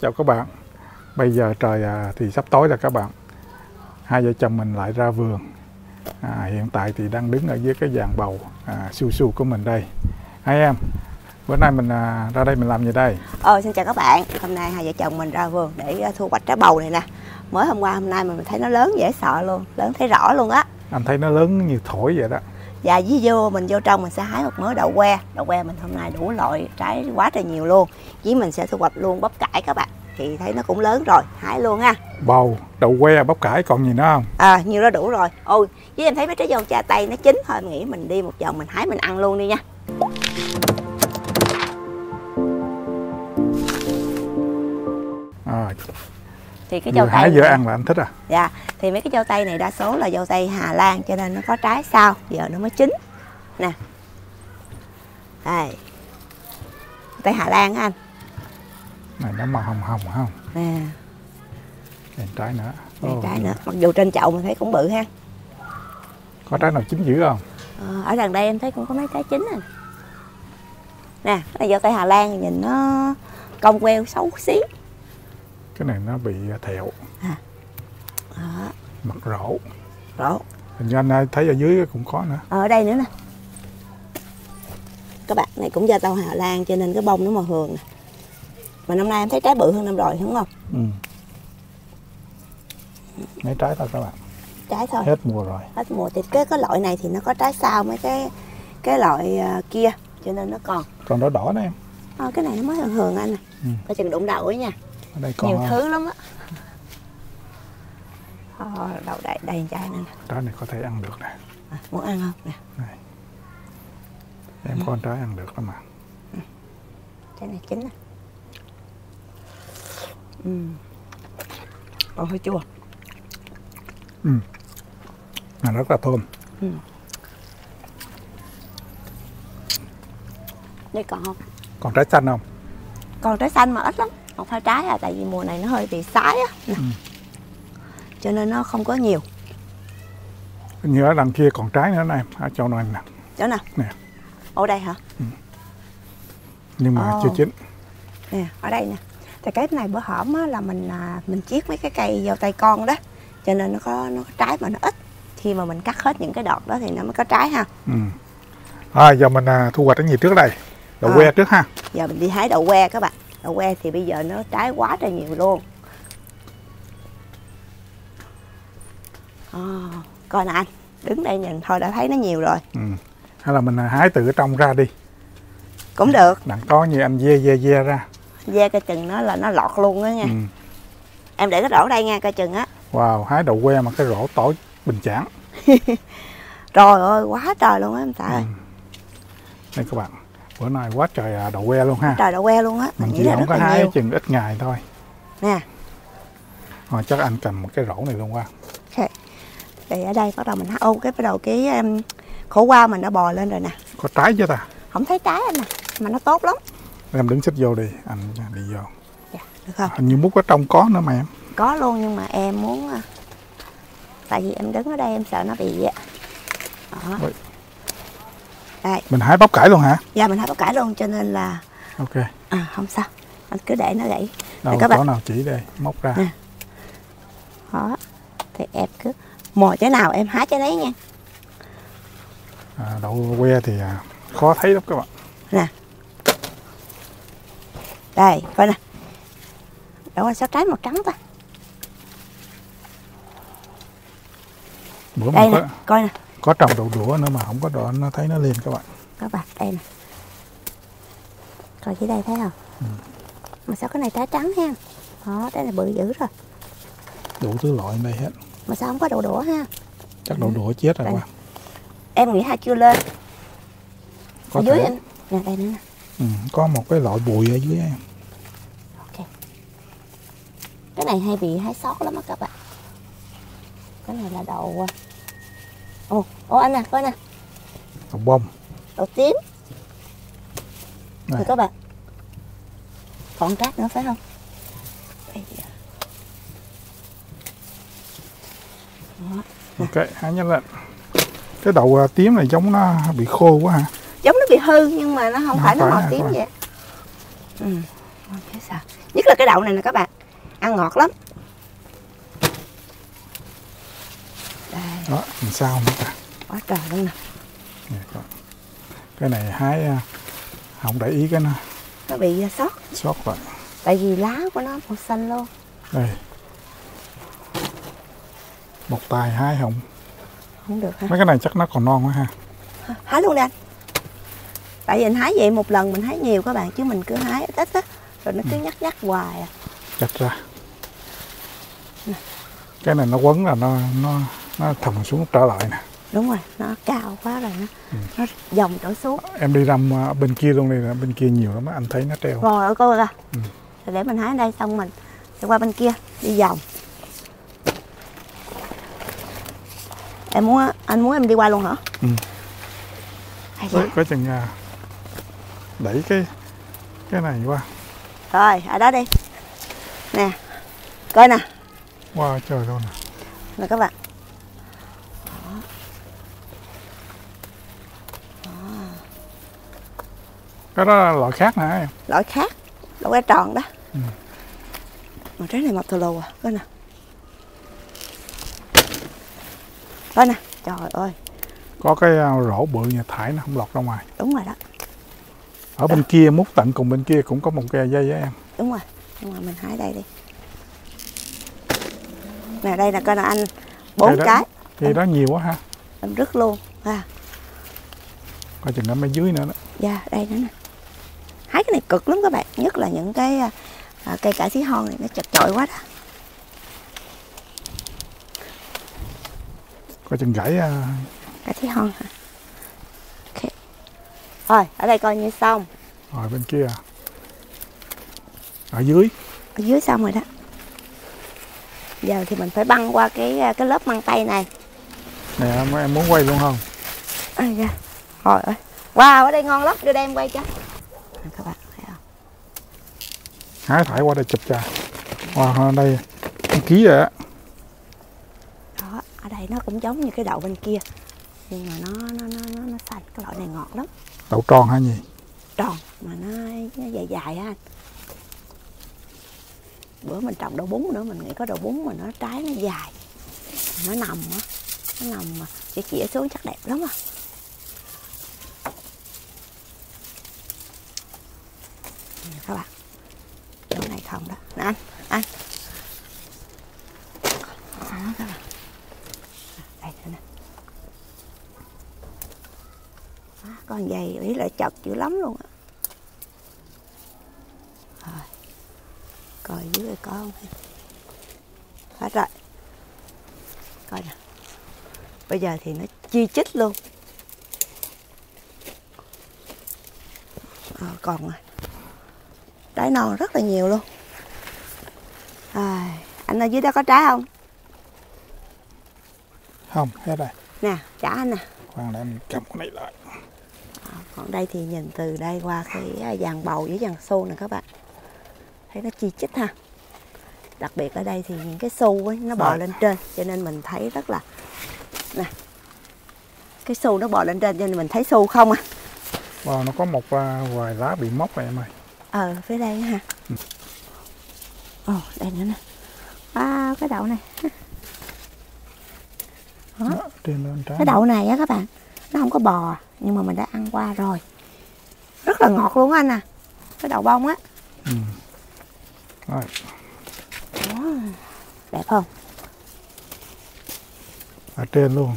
Chào các bạn. Bây giờ trời à, thì sắp tối rồi các bạn. Hai vợ chồng mình lại ra vườn. À, Hiện tại thì đang đứng ở dưới cái dàn bầu à, su su của mình đây. Hai em Bữa nay mình à, ra đây mình làm gì đây? Ờ, xin chào các bạn. Hôm nay hai vợ chồng mình ra vườn để ờ, thu hoạch trái bầu này nè. Mới hôm qua hôm nay mình thấy nó lớn dễ sợ luôn Lớn thấy rõ luôn á. Anh thấy nó lớn như thổi vậy đó Và với vô mình vô trong mình sẽ hái một mớ đậu que. Đậu que mình hôm nay đủ loại trái quá trời nhiều luôn. Với mình sẽ thu hoạch luôn bắp cải các bạn. Thì thấy nó cũng lớn rồi, hái luôn ha. Bầu, đậu que, bắp cải còn gì nữa không? À, nhiều đó đủ rồi. Ôi, với em thấy mấy trái dâu cha tây nó chín thôi Mình nghĩ mình đi một vòng mình hái mình ăn luôn đi nha. À, Thì cái dâu tây vừa ăn là anh thích à Dạ, thì mấy cái dâu tây này đa số là dâu tây Hà Lan cho nên nó có trái sau, giờ nó mới chín. Nè. Đây. Tây Hà Lan á anh. Này nó màu hồng hồng không Nè, Đây trái nữa đây trái nữa. Mặc dù trên chậu mình thấy cũng bự ha. Có trái nào chín dữ không Ờ, ở gần đây em thấy cũng có mấy trái chín nè. Nè, cái này dâu tây Hà Lan nhìn nó cong queo xấu xí. Cái này nó bị thẹo Đó, Mặt rỗ rổ. Hình như anh thấy ở dưới cũng có nữa Ở đây nữa nè. Các bạn, này cũng dâu tây Hà Lan cho nên cái bông nó màu hường nè. Mà năm nay em thấy trái bự hơn năm rồi đúng không? ừ. Mấy trái thôi các bạn Trái thôi. Hết mùa rồi hết mùa thì cái cái loại này thì nó có trái sao mấy cái cái loại à, kia cho nên nó còn Còn đỏ đỏ đó em Ờ, cái này nó mới thường thường anh nè Ừ. coi chừng đụng đầu ấy nha Ở đây còn nhiều thứ lắm á. Ờ, đầu đây đây trái này Trái này có thể ăn được nè. À, muốn ăn không? Nè. Em con trái ăn được đó mà. Trái này chín nè. Ừ. còn hơi chua. Mà rất là thơm. Đây còn không? Còn trái xanh không? Còn trái xanh mà ít lắm một hai trái à tại vì mùa này nó hơi bị sái á. Ừ. cho nên nó không có nhiều. Như ở đằng kia còn trái nữa nè em Ở chỗ này nè. Chỗ nào? Nè. ở đây hả? Nhưng mà Ồ. chưa chín. Nè ở đây nè. Thì cái này bữa hổm á, là mình à, mình chiết mấy cái cây dâu tây con đó. Cho nên nó có nó có trái mà nó ít. Khi mà mình cắt hết những cái đọt đó thì nó mới có trái ha. Ừ. à, Giờ mình à, thu hoạch cái gì trước đây? Đậu Ờ. que trước ha. Giờ mình đi hái đậu que các bạn đậu que thì bây giờ nó trái quá trời nhiều luôn. À, coi nè anh đứng đây nhìn thôi đã thấy nó nhiều rồi. Ừ. Hay là mình à, hái từ ở trong ra đi. Cũng được. Đặng có như anh dê dê dê ra. Ve coi chừng nó là nó lọt luôn á nha. Ừ. em để cái rổ đây nha coi chừng á. Wow hái đậu que mà cái rổ tỏi bình chản trời ơi quá trời luôn á em ơi Ừ. Đây các bạn Bữa nay quá trời à, đậu que luôn ha. Trời đậu que luôn á. Mình nghĩ chỉ là không có hái nhiều. chừng ít ngày thôi. Nè. Rồi chắc anh cầm một cái rổ này luôn qua thì ở đây bắt đầu mình ô cái bắt đầu cái um, khổ qua mình đã bò lên rồi nè. Có trái chưa ta? Không thấy trái anh nè mà nó tốt lắm. Em đứng xích vô đi Anh đi vô. Dạ, được không? Hình như mút ở trong có nữa mà em. Có luôn nhưng mà em muốn à, tại vì em đứng ở đây em sợ nó bị đó. Ôi. Đây Mình hái bắp cải luôn hả? Dạ mình hái bắp cải luôn cho nên là Ok. À, không sao. Anh cứ để nó gãy Đâu các bạn. chỗ nào chỉ đây Móc ra. Nè. đó. Thì em cứ mò trái nào em hái trái đấy nha. À, Đậu que thì à, khó thấy lắm các bạn. Đây coi nè. Đậu sao trái màu trắng ta? Bữa đây có, nè coi nè có trồng đậu đũa nữa mà không có đậu nó thấy nó lên các bạn. Các bạn đây nè. Coi dưới đây thấy không? Ừ. mà sao cái này trái trắng ha? Đó trái này bự dữ rồi. Đủ thứ loại đây hết. Mà sao không có đậu đũa ha? Chắc đậu đũa chết rồi Đây. qua em nghĩ hai chưa lên. Có ở dưới thể. anh. Nè đây nữa nè. Ừ, Có một cái loại bụi ở dưới em. Ok. Cái này hay bị hái sót lắm á các bạn. Cái này là đậu à, ồ anh nè coi nè. Đậu bông. Đậu tím. Rồi các bạn. Còn trát nữa phải không. Đó. Ok hái nhanh lên Cái đậu à, tím này giống nó bị khô quá hả? Giống nó bị hư nhưng mà nó không Nó phải nó màu tím vậy. Ừ sao? Nhất là cái đậu này nè các bạn. Ăn ngọt lắm. Đây đó làm sao nữa ta quá trời luôn nè. Coi. cái này hái à, không để ý cái nó. Nó bị à, sót. Sót lại tại vì lá của nó màu xanh luôn. Đây. Một tay hái không? Không được ha mấy cái này chắc nó còn non quá ha. Hái luôn đi anh. Tại vì anh hái vậy một lần mình hái nhiều các bạn chứ mình cứ hái ít ít á. Rồi nó cứ nhắc nhắc hoài à. Chặt ra. Cái này nó quấn là nó nó nó thòng xuống trở lại nè đúng rồi nó cao quá rồi nó Ừ. nó dòng trở xuống. Em đi răm à, bên kia luôn đi bên kia nhiều lắm anh thấy nó treo. Rồi ở cô ra Ừ. rồi để mình hái ở đây xong mình sẽ qua bên kia đi vòng. Em muốn anh muốn em đi qua luôn hả? Ừ. Hay có, chừng à, đẩy cái cái này qua. Rồi ở đó đi. Nè coi nè. Qua trời luôn nè. Các bạn cái đó là loại khác nè em loại khác loại cái tròn đó. Ừ. mà trái này mập thù lù à coi nè. Coi nè trời ơi. Có cái à, rổ bự nhà thải nó không lọt ra ngoài. Đúng rồi đó. Ở bên kia mút tận cùng bên kia cũng có một cây dây với em. Đúng rồi nhưng mà mình hái đây đi. Nè đây là coi nè anh. Bốn đó. cái. thì đó nhiều quá ha. em rứt luôn à coi chừng ở bên dưới nữa đó. Dạ đây nữa nè hái cái này cực lắm các bạn. Nhất là những cái à, à, cây cải xí hon này nó chật chội quá đó. Coi chừng gãy à, cải xí hon hả? Ok. Rồi ở đây coi như xong. Rồi bên kia. Ở dưới. Ở dưới xong rồi đó. Giờ thì mình phải băng qua cái à, cái lớp măng tây này. Nè em, em muốn quay luôn không? À, dạ. rồi ơi wow ở đây ngon lắm. Đưa đem quay cho Nè các bạn thấy không? Hái thải qua đây chụp trà wow, đây. Một ký rồi á. Đó ở đây nó cũng giống như cái đậu bên kia. Nhưng mà nó nó nó nó, nó xanh cái loại này ngọt lắm. Đậu tròn hả nhỉ tròn mà nó, nó dài dài á anh bữa mình trồng đậu bún nữa mình nghĩ có đậu bún mà nó trái nó dài. Nó nằm á nó nằm mà chỉ chĩa xuống chắc đẹp lắm à các bạn. Chỗ này không đó. Nè anh anh. Đó các bạn. Đây nữa nè. Đó, con dày ý lại chật dữ lắm luôn á. Rồi. Coi dưới đây có không hết rồi. Coi nè. Bây giờ thì nó chi chít luôn. Ờ, còn rồi trái non rất là nhiều luôn. À, anh ở dưới đó có trái không? Không hết rồi. Nè trả anh nè. Khoan để em cầm cái này lại. Còn đây thì nhìn từ đây qua cái à, dàn bầu với dàn xu nè các bạn. Thấy nó chi chít ha. Đặc biệt ở đây thì những cái xu ấy nó bò Rồi. lên trên cho nên mình thấy rất là nè. Cái xu nó bò lên trên cho nên mình thấy xu không à? Wow, nó có một à, vài lá bị móc này em ơi ờ phía đây ha ồ đây nữa nè. Wow cái đậu này. Đó. cái đậu này á các bạn nó không có bò nhưng mà mình đã ăn qua rồi. Rất là ngọt luôn á anh à cái đậu bông á. Ừ. rồi. Đó. đẹp không? Ở trên luôn.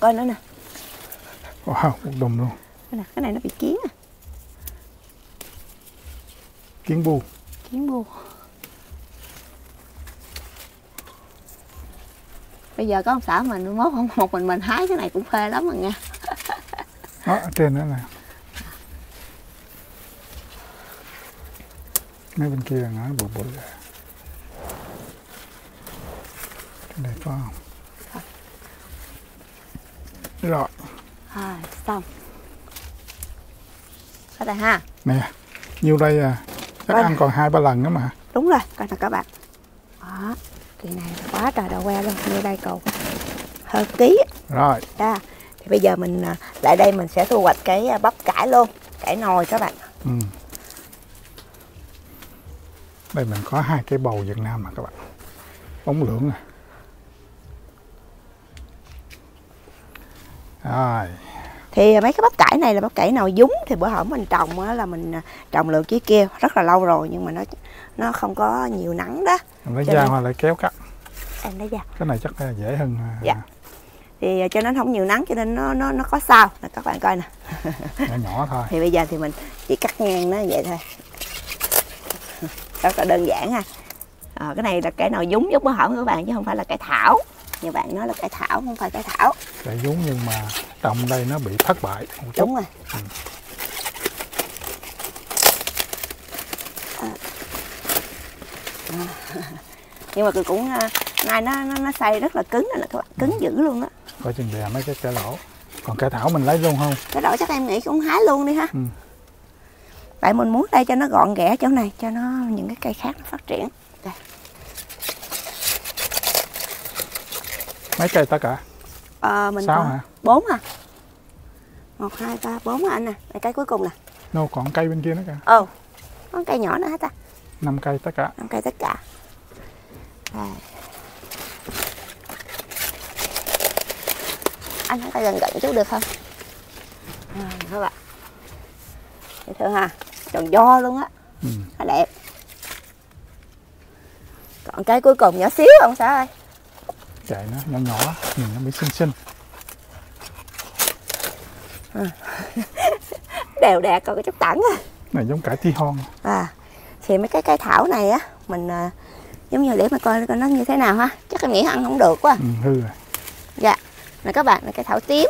Coi nữa nè. Wow một luôn. Cái này, cái này nó bị kiến à kiến bu. Kiến bu. Bây giờ có ông xã mình mốt không một mình mình hái cái này cũng phê lắm rồi nha. Đó ở trên nữa nè. Mấy bên kia nó bự bự rồi cái này có không? Rồi. Rồi xong. Cái này ha. Nè nhiêu đây à chắc ăn còn hai ba lần nữa mà. Đúng rồi coi nè các bạn. Đó kỳ này quá trời đậu que luôn như đây cầu hơn ký. Rồi. Đó. thì bây giờ mình à, lại đây mình sẽ thu hoạch cái à, bắp cải luôn cải nồi các bạn. Ừ. đây mình có hai cái bầu Việt Nam mà các bạn. Bóng lưỡng nè. Rồi thì mấy cái bắp cải này là bắp cải nào dúng thì bữa hổm mình trồng á, là mình à, trồng lượt dưới kia. Rất là lâu rồi nhưng mà nó nó không có nhiều nắng đó. Mình lấy dao hoặc lại kéo cắt. Em lấy ra cái này chắc là dễ hơn à, Dạ. thì à, cho nên không nhiều nắng cho nên nó nó nó có sao. Nè các bạn coi nè. Nhỏ nhỏ thôi. Thì bây giờ thì mình chỉ cắt ngang nó vậy thôi. Rất là đơn giản ha. À, cái này là cái nào dúng giống bữa hổm các bạn chứ không phải là cái thảo. Như bạn nói là cái thảo không phải cái thảo. Cái giống nhưng mà trồng đây nó bị thất bại một chút. Đúng rồi. À. À. nhưng mà cũng à, nay nó nó, nó xay rất là cứng nè các bạn. Cứng dữ luôn á coi chừng đè mấy cái cái lỗ. Còn cái thảo mình lấy luôn không? Cái đổ chắc em nghĩ cũng hái luôn đi ha. Ừ. tại mình muốn đây cho nó gọn ghẽ chỗ này cho nó những cái cây khác nó phát triển. Đây. mấy cây tất cả Ờ, mình sáu có hả? bốn à. Một hai ba bốn à anh nè đây cái cuối cùng nè. Nô còn cây bên kia nữa kìa. Ồ có cây nhỏ nữa hết ta. Năm cây tất cả. Năm cây tất cả. Đây. anh hãy coi gần gần chút được không? À, các bạn. Dễ thương ha. Tròn do luôn á. Ừ. đẹp. Còn cái cuối cùng nhỏ xíu không sao ơi chạy nó nhỏ nhỏ nhìn nó bị xinh xinh. Đều đẹp còn cái chút tẳng à. Này giống cải thi hon. À thì mấy cái cây thảo này á mình à, giống như để mà coi coi nó như thế nào ha. Chắc em nghĩ ăn không được quá. Ừ, hư rồi. Dạ nè các bạn là cây thảo tím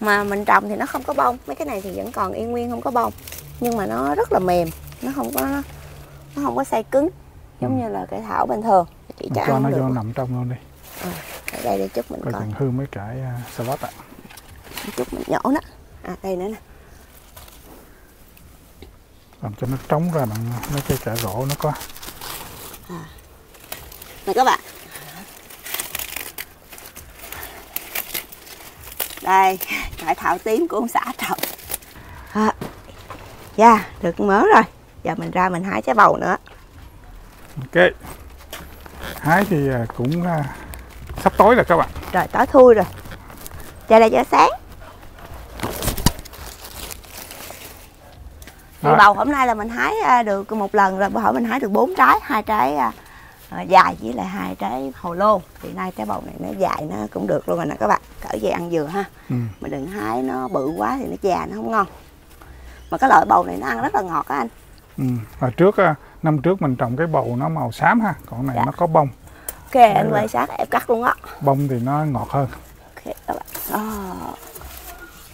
mà mình trồng thì nó không có bông. Mấy cái này thì vẫn còn yên nguyên không có bông. Nhưng mà nó rất là mềm nó không có nó không có xay cứng giống như là cây thảo bình thường. Chị cho nó vô nằm trong luôn đi ở đây để chút mình coi. coi chừng hư mấy cải uh, salad ạ. Chút mình nhổ nó à đây nữa nè. Làm cho nó trống ra bằng mấy cây cải rổ nó có. Nè các bạn. Đây cải thảo tím của ông xã trồng à, dạ được mớ rồi. Giờ mình ra mình hái trái bầu nữa. Ok. Hái thì à, cũng à, sắp tối rồi các bạn. Rồi tối thui rồi. Trời đây cho sáng. Đó. bầu hôm nay là mình hái à, được một lần rồi bữa hỏi mình hái được bốn trái hai trái à, à, dài với lại hai trái hồ lô. Thì nay trái bầu này nó dài nó cũng được luôn rồi nè các bạn. Cỡ về ăn dừa ha. Ừ. mà đừng hái nó bự quá thì nó già nó không ngon. Mà cái loại bầu này nó ăn rất là ngọt á anh. Ừ. hồi trước năm trước mình trồng cái bầu nó màu xám ha. Còn này Dạ. nó có bông ok anh quay sát em cắt luôn á. Bông thì nó ngọt hơn. Ok các bạn. Ờ,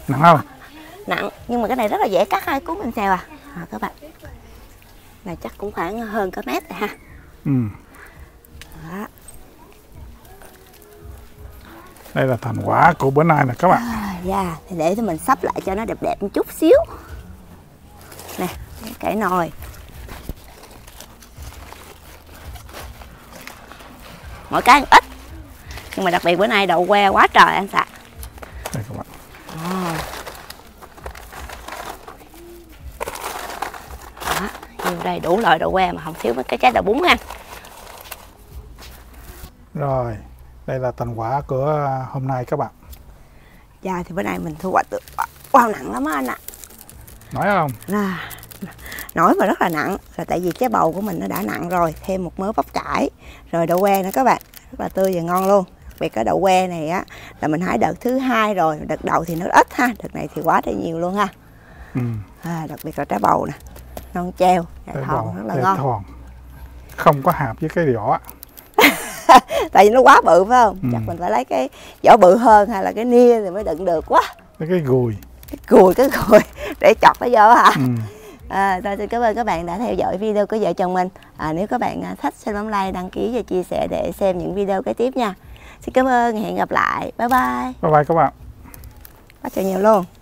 nặng không? Nặng nhưng mà cái này rất là dễ cắt hai cuốn mình xèo à. à các bạn. Này chắc cũng khoảng hơn cả mét rồi ha. Ừ. Đó. đây là thành quả của bữa nay nè các bạn. À, dạ. Thì để cho mình sắp lại cho nó đẹp đẹp một chút xíu. Nè cái nồi mỗi cái ăn ít. Nhưng mà đặc biệt bữa nay đậu que quá trời anh xạ đây các bạn. À. Đó, nhiều đây đủ loại đậu que mà không thiếu mấy cái trái đậu bún ha rồi đây là thành quả của à, hôm nay các bạn. Dạ thì bữa nay mình thu hoạch được Wow nặng lắm á anh ạ. Nói không? À, Nổi mà rất là nặng. Là tại vì cái bầu của mình nó đã nặng rồi Thêm một mớ bắp cải. Rồi đậu que nữa các bạn Rất là tươi và ngon luôn. Đặc biệt cái đậu que này á Là mình hái đợt thứ hai rồi Đợt đầu thì nó ít ha Đợt này thì quá trời nhiều luôn ha. Ừ. à, Đặc biệt là trái bầu nè Non treo Cái thòn rất là ngon. thòn. Không có hạp với cái vỏ Tại vì nó quá bự phải không? Ừ. Chắc mình phải lấy cái vỏ bự hơn Hay là cái nia thì mới đựng được quá. Cái gùi. Cái cùi cái cùi Để chọt nó vô hả? Ừ. À, rồi xin cảm ơn các bạn đã theo dõi video của vợ chồng mình. À, nếu các bạn à, thích xin bấm like, đăng ký và chia sẻ để xem những video kế tiếp nha. Xin cảm ơn, hẹn gặp lại. Bye bye. bye bye các bạn Quá trời nhiều luôn.